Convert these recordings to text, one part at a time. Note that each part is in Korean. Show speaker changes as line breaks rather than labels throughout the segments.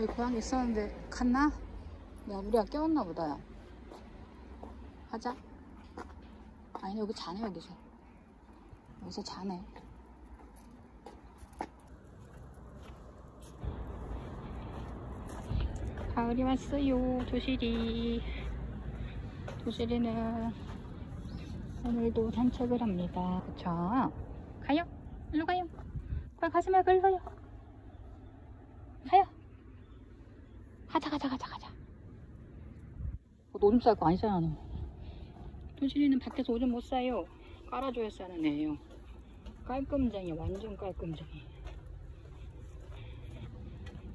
여기 고양이 있었는데 갔나? 야 우리가 깨웠나 보다 야. 가자 아니 여기 자네 여기서 여기서 자네 가을이 왔어요 도시리 도시리는 오늘도 산책을 합니다. 그쵸? 가요. 일로 가요. 빨리 가지 말고 일로 가요. 가요. 가자 가자 가자 가자. 어, 오줌 쌀거 아니잖아 너 도시리는 밖에서 오줌 못 싸요. 깔아줘야 싸는 애예요. 깔끔쟁이 완전 깔끔쟁이.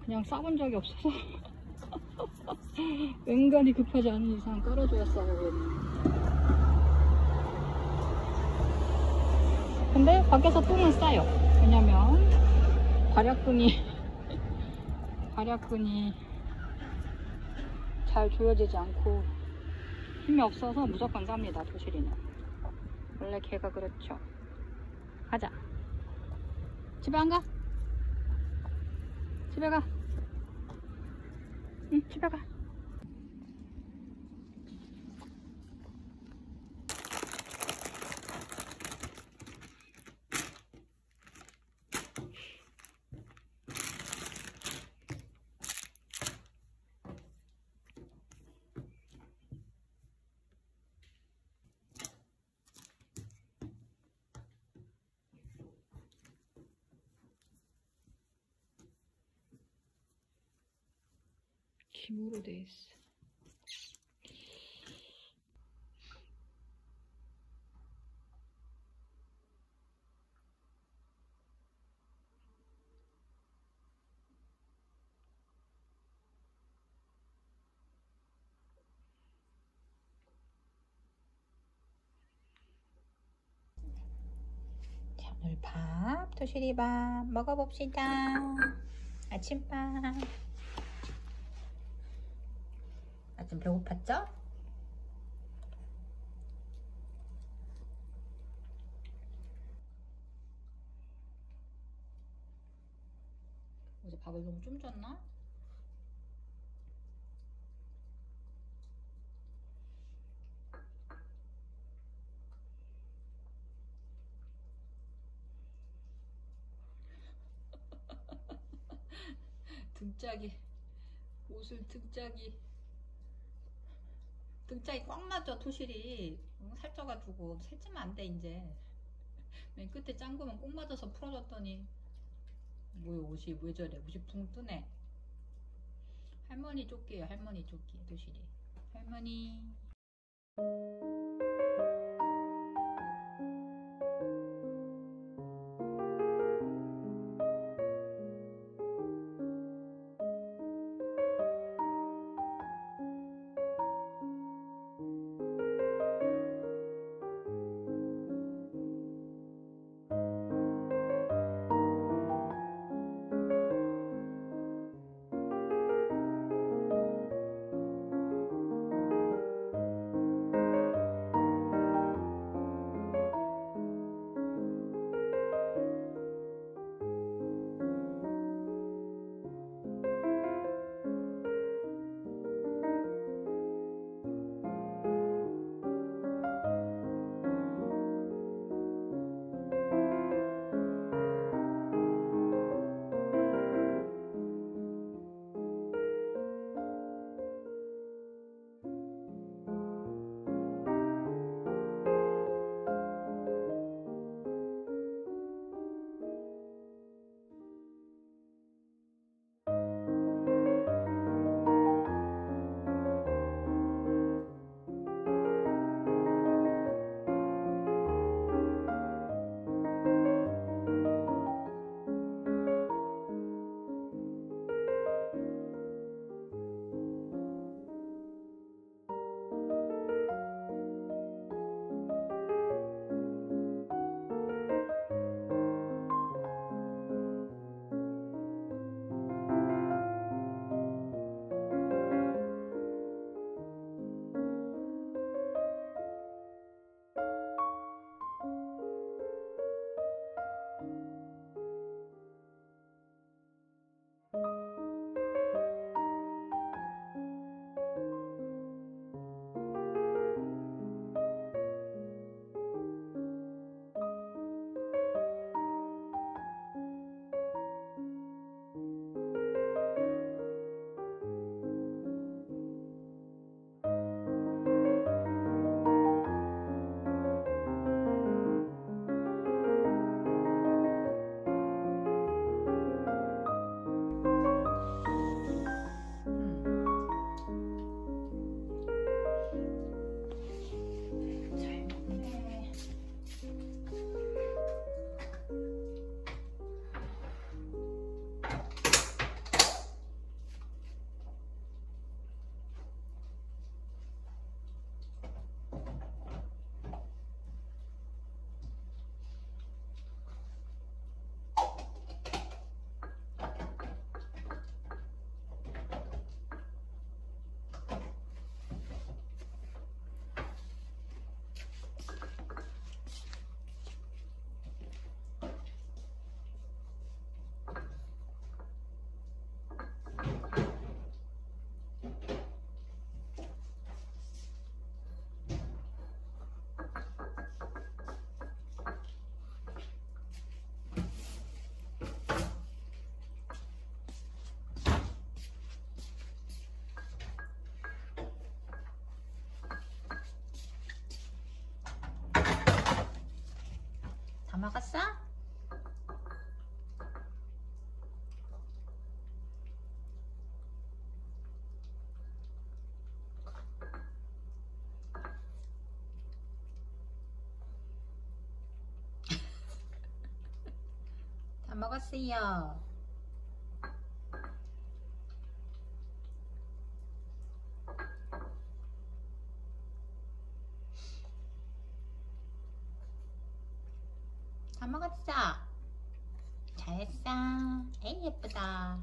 그냥 싸본 적이 없어서 웬간히 급하지 않은 이상 깔아줘야 싸요 근데 밖에서 똥은 싸요. 왜냐면 발약근이 발약근이 잘 조여지지 않고 힘이 없어서 무조건 쌉니다 도시리는. 원래 걔가 그렇죠. 가자. 집에 안 가? 집에 가. 응, 집에 가. 김으로 돼 있어. 자, 오늘 밥, 도시리밥 먹어봅시다. 아침밥. 아침 배고팠죠? 어제 밥을 너무 좀 줬나? 등짝이 옷을 등짝이 등짝이 꽉 맞아 토실이. 응, 살쪄가지고. 살찌면 안 돼 이제. 맨 끝에 짠 거면 꼭 맞아서 풀어줬더니. 뭐야 옷이 왜 저래 옷이 붕 뜨네. 할머니 조끼예요 할머니 조끼 토실이. 할머니 먹었어? 다 먹었어요. 다 먹었어. 잘했어. 에이 예쁘다.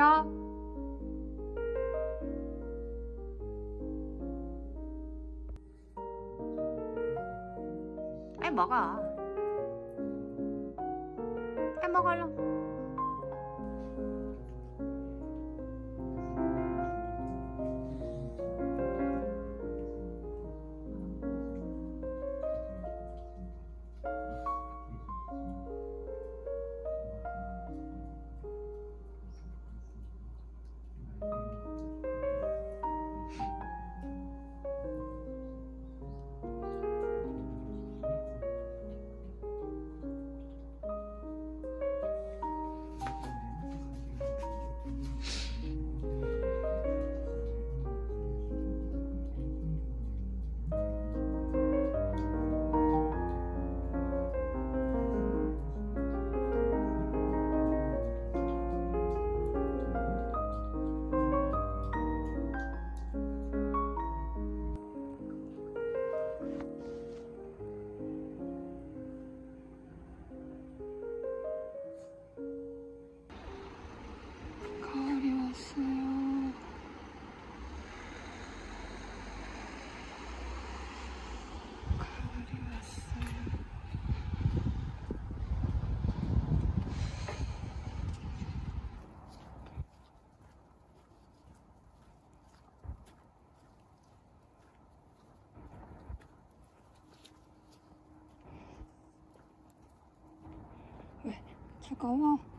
졸려? 아이 먹어. 왜? 차가워?